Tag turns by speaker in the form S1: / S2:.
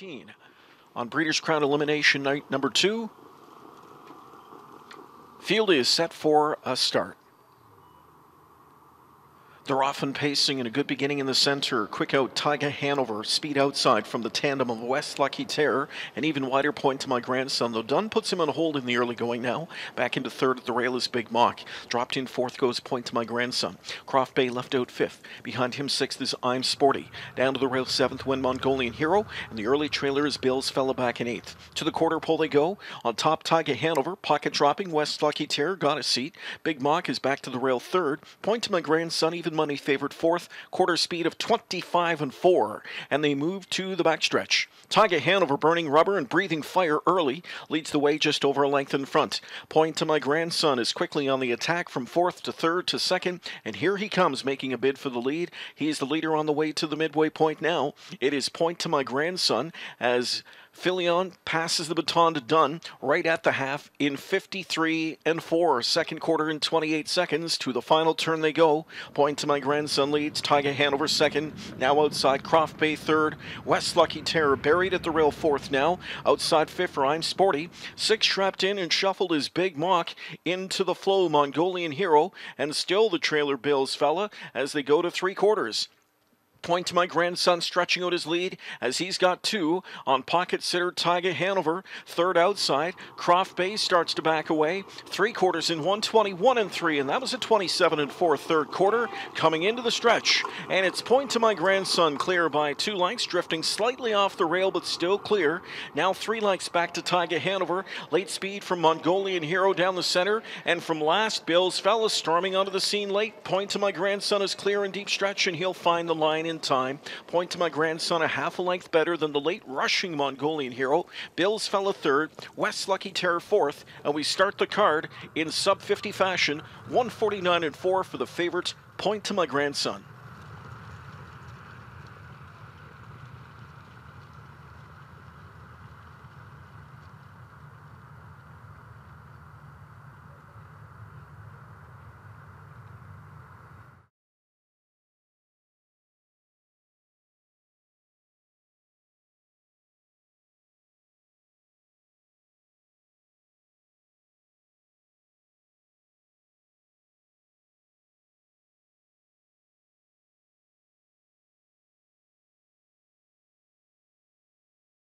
S1: 15 on Breeders' Crown Elimination Night number two. Field is set for a start. They're often pacing in a good beginning in the center. Quick out, Tyga Hanover. Speed outside from the tandem of West Lucky Terror. An even wider point to my grandson, though Dunn puts him on hold in the early going now. Back into third at the rail is Big Mock. Dropped in fourth goes point to my grandson. Croft Bay left out fifth. Behind him sixth is I'm Sporty. Down to the rail seventh when Mongolian Hero. And the early trailer is Bill's Fella back in eighth. To the quarter pole they go. On top, Tyga Hanover. Pocket dropping. West Lucky Terror got a seat. Big Mock is back to the rail third. Point to my grandson, even money favored fourth, quarter speed of 25 and 4, and they move to the backstretch. Tyga Hanover burning rubber and breathing fire early leads the way just over a length in front. Point to my grandson is quickly on the attack from fourth to third to second, and here he comes making a bid for the lead. He is the leader on the way to the midway point now. It is point to my grandson as Filion passes the baton to Dunn right at the half in 53 and 4. Second quarter in 28 seconds. To the final turn they go. Point to my grandson leads. Tyga Hanover second. Now outside Croft Bay third. West Lucky Terror buried at the rail fourth now. Outside fifth I'm Sporty. Six strapped in and shuffled his Big Mock into the flow. Mongolian Hero. And still the trailer Bills fella as they go to three quarters. Point to my grandson stretching out his lead as he's got two on pocket sitter Tyga Hanover. Third outside. Croft Bay starts to back away. Three quarters in 121 and three, and that was a 27 and four third quarter coming into the stretch. And it's point to my grandson clear by two lengths, drifting slightly off the rail but still clear. Now three lengths back to Tyga Hanover. Late speed from Mongolian Hero down the center, and from last Bill's Fellas storming onto the scene late. Point to my grandson is clear and deep stretch, and he'll find the line in time. Point to my grandson a half a length better than the late rushing Mongolian hero. Bills fella third, West Lucky Terror fourth, and we start the card in sub 50 fashion. 149 and 4 for the favorites. Point to my grandson.